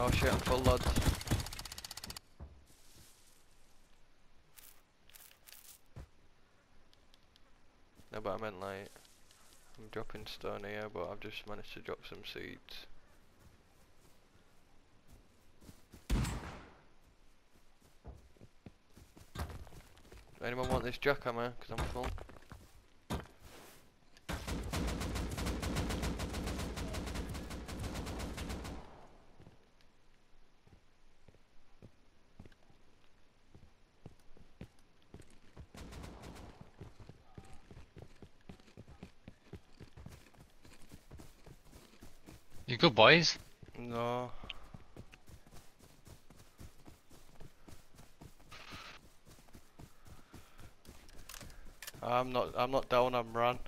Oh shit, I'm full lads. No, but I meant like, I'm dropping stone here, but I've just managed to drop some seeds. Anyone want this jackhammer? Because I'm full. You good boys? No. I'm not I'm not down, I'm run.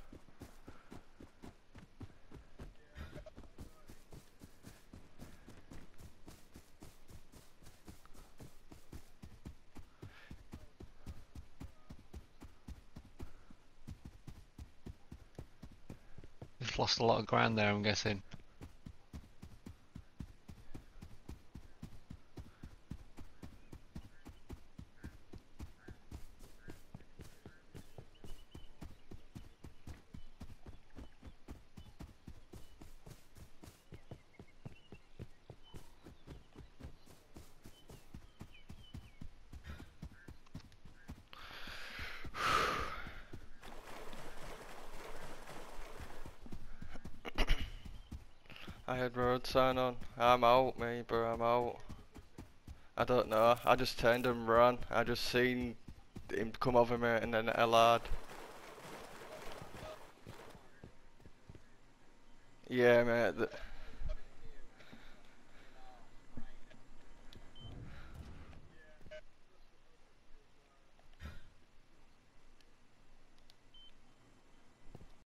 Lost a lot of ground there, I'm guessing. I had road sign on. I'm out, me, bro. I'm out. I don't know. I just turned and ran. I just seen him come over me and then LR'd. Yeah, mate.